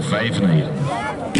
5-9.